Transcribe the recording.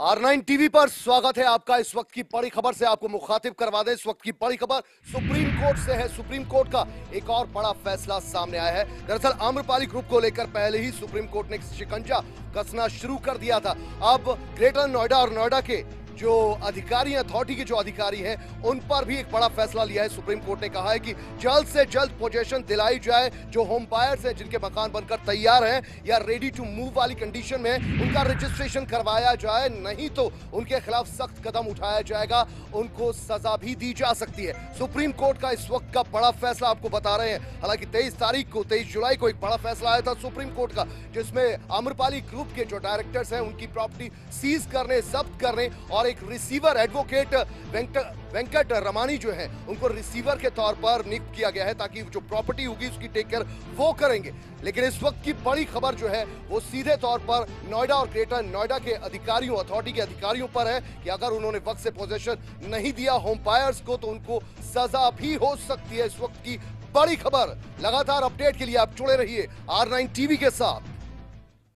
Are nine TV पर स्वागत है आपका। इस वक्त की बड़ी खबर से आपको मुखातिब करवा दें। इस वक्त की बड़ी खबर सुप्रीम कोर्ट से है। सुप्रीम कोर्ट का एक और बड़ा फैसला सामने आया है। दरअसल आम्रपाली ग्रुप को लेकर पहले ही सुप्रीम कोर्ट ने शिकंजा कसना शुरू कर दिया था। अब ग्रेटर नोएडा और नोएडा के जो अधिकारी अथॉरिटी के जो अधिकारी हैं, उन पर भी एक बड़ा फैसला लिया है। सुप्रीम कोर्ट ने कहा है कि जल्द से जल्द पोजेशन दिलाई जाए, जो होम बायर्स हैं, जिनके मकान बनकर तैयार हैं या रेडी टू मूव वाली कंडीशन में उनका रजिस्ट्रेशन करवाया जाए। नहीं तो उनके खिलाफ सख्त कदम उठाया जाएगा। उनको सजा भी दी जा सकती है। सुप्रीम कोर्ट का इस वक्त का बड़ा फैसला आपको बता रहे हैं। हालाँकि तेईस तारीख को, तेईस जुलाई को एक बड़ा फैसला आया था सुप्रीम कोर्ट का, जिसमें आम्रपाली ग्रुप के जो डायरेक्टर्स हैं, उनकी प्रॉपर्टी सीज करने, जब्त करने और एक रिसीवर एडवोकेट वेंकट वेंकट रमानी जो है, उनको रिसीवर के तौर पर नियुक्त किया गया है ताकि जो प्रॉपर्टी होगी उसकी टेक केयर वो करेंगे। लेकिन इस वक्त की बड़ी खबर जो है, वो सीधे तौर पर नोएडा और ग्रेटर नोएडा के अधिकारियों अथॉरिटी के अधिकारियों पर है कि अगर उन्होंने वक्त से पोजेशन नहीं दिया होम बायर्स को तो उनको सजा भी हो सकती है इस वक्त की बड़ी खबर। लगातार अपडेट के लिए आप जुड़े रहिए आर नाइन टीवी के साथ।